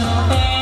shopping.